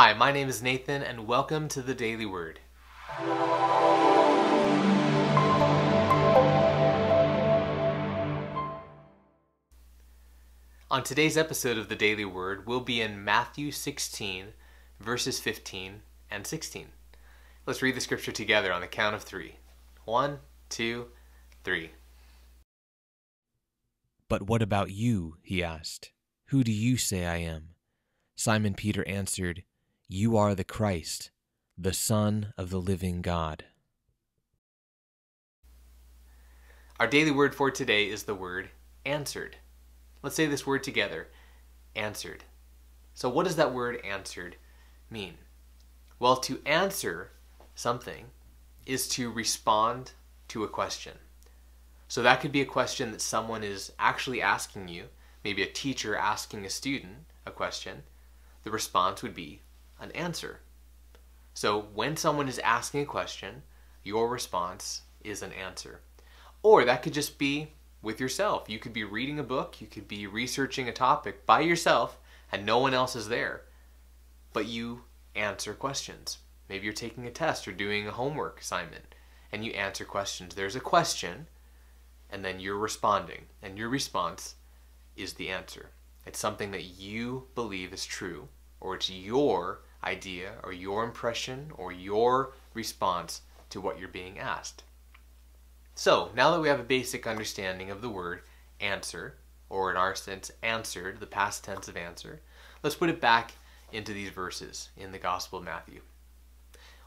Hi, my name is Nathan, and welcome to the Daily Word. On today's episode of the Daily Word, we'll be in Matthew 16, verses 15 and 16. Let's read the scripture together on the count of three. One, two, three. But what about you? he asked. Who do you say I am? Simon Peter answered, You are the Christ, the Son of the living God. Our daily word for today is the word answered. Let's say this word together answered. So, what does that word answered mean? Well, to answer something is to respond to a question. So, that could be a question that someone is actually asking you, maybe a teacher asking a student a question. The response would be an answer. So, when someone is asking a question, your response is an answer. Or that could just be with yourself. You could be reading a book, you could be researching a topic by yourself, and no one else is there. But you answer questions. Maybe you're taking a test or doing a homework assignment, and you answer questions. There's a question, and then you're responding, and your response is the answer. It's something that you believe is true, or it's your idea, or your impression, or your response to what you're being asked. So, now that we have a basic understanding of the word answer, or in our sense, answered, the past tense of answer, let's put it back into these verses in the Gospel of Matthew.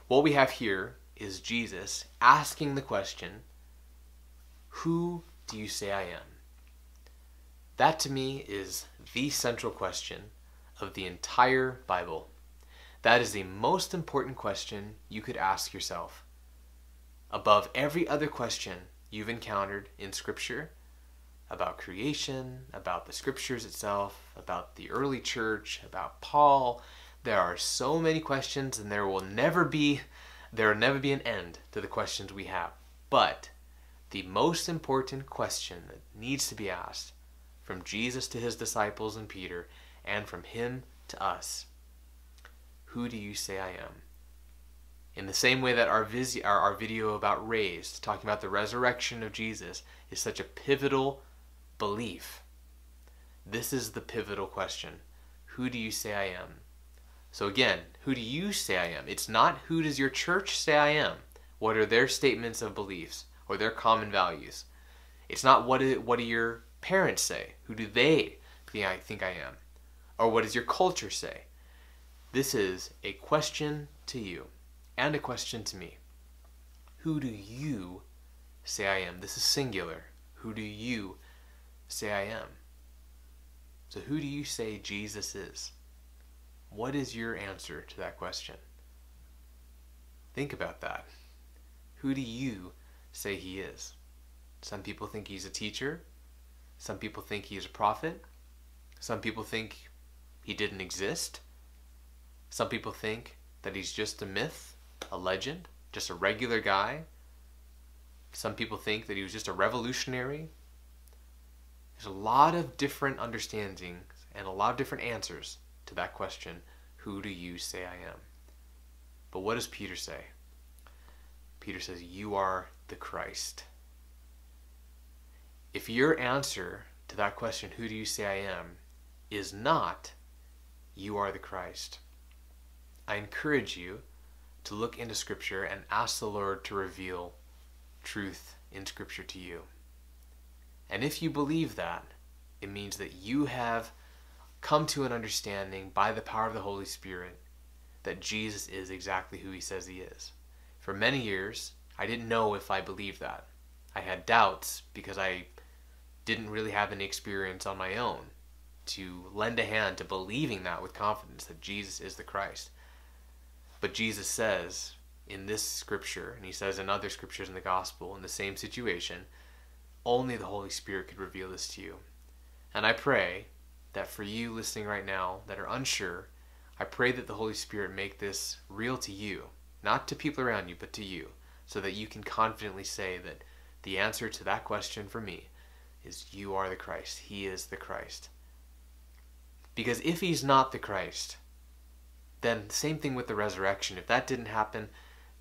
What we have here is Jesus asking the question, Who do you say I am? That to me is the central question of the entire Bible. That is the most important question you could ask yourself above every other question you've encountered in Scripture about creation, about the Scriptures itself, about the early church, about Paul. There are so many questions, and there will never be there will never be an end to the questions we have. But the most important question that needs to be asked from Jesus to his disciples and Peter, and from him to us Who do you say I am? In the same way that our, vis- our, our video about raised, talking about the resurrection of Jesus, is such a pivotal belief. This is the pivotal question. Who do you say I am? So again, who do you say I am? It's not who does your church say I am? What are their statements of beliefs or their common values? It's not what do, what do your parents say? Who do they think I, think I am? Or what does your culture say? This is a question to you and a question to me. Who do you say I am? This is singular. Who do you say I am? So, who do you say Jesus is? What is your answer to that question? Think about that. Who do you say he is? Some people think he's a teacher. Some people think he's a prophet. Some people think he didn't exist. Some people think that he's just a myth a legend, just a regular guy. Some people think that he was just a revolutionary. There's a lot of different understandings and a lot of different answers to that question Who do you say I am? But what does Peter say? Peter says, You are the Christ. If your answer to that question, Who do you say I am? is not, You are the Christ, I encourage you to look into Scripture and ask the Lord to reveal truth in Scripture to you. And if you believe that, it means that you have come to an understanding by the power of the Holy Spirit that Jesus is exactly who he says he is. For many years, I didn't know if I believed that. I had doubts because I didn't really have any experience on my own to lend a hand to believing that with confidence that Jesus is the Christ. But Jesus says in this scripture, and he says in other scriptures in the gospel, in the same situation, only the Holy Spirit could reveal this to you. And I pray that for you listening right now that are unsure, I pray that the Holy Spirit make this real to you, not to people around you, but to you, so that you can confidently say that the answer to that question for me is you are the Christ. He is the Christ. Because if he's not the Christ, then same thing with the resurrection. If that didn't happen,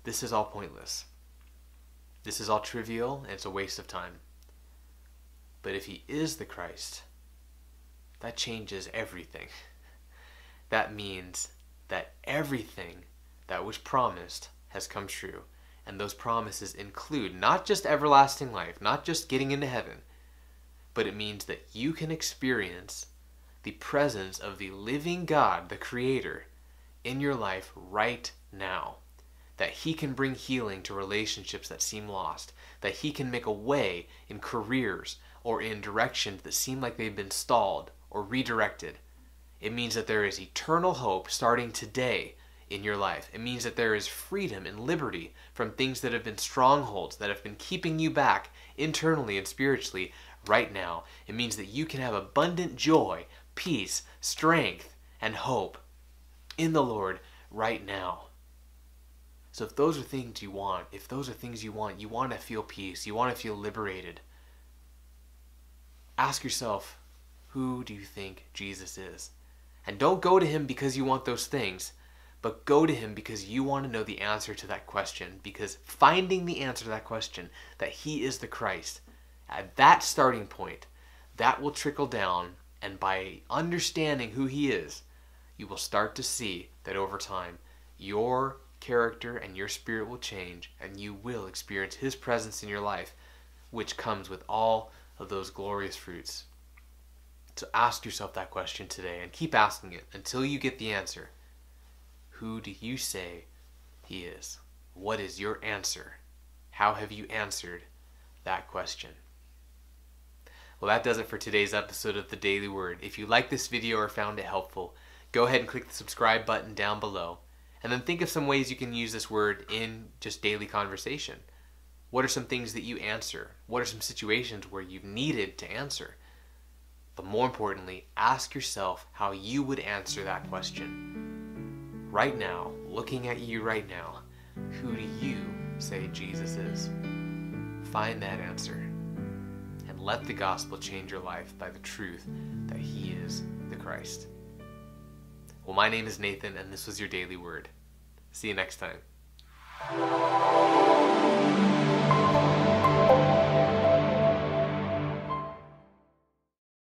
this is all pointless. This is all trivial and it's a waste of time. But if he is the Christ, that changes everything. That means that everything that was promised has come true. And those promises include not just everlasting life, not just getting into heaven, but it means that you can experience the presence of the living God, the Creator, in your life right now. That He can bring healing to relationships that seem lost. That He can make a way in careers or in directions that seem like they've been stalled or redirected. It means that there is eternal hope starting today in your life. It means that there is freedom and liberty from things that have been strongholds, that have been keeping you back internally and spiritually right now. It means that you can have abundant joy, peace, strength, and hope in the Lord right now. So if those are things you want, if those are things you want, you want to feel peace, you want to feel liberated, ask yourself, who do you think Jesus is? And don't go to him because you want those things, but go to him because you want to know the answer to that question. Because finding the answer to that question, that he is the Christ, at that starting point, that will trickle down, and by understanding who he is, you will start to see that over time, your character and your spirit will change, and you will experience his presence in your life, which comes with all of those glorious fruits. So ask yourself that question today and keep asking it until you get the answer. Who do you say he is? What is your answer? How have you answered that question? Well, that does it for today's episode of the Daily Word. If you like this video or found it helpful, go ahead and click the subscribe button down below. And then think of some ways you can use this word in just daily conversation. What are some things that you answer? What are some situations where you've needed to answer? But more importantly, ask yourself how you would answer that question. Right now, looking at you right now, who do you say Jesus is? Find that answer and let the gospel change your life by the truth that He is the Christ. Well, my name is Nathan, and this was your daily word. See you next time.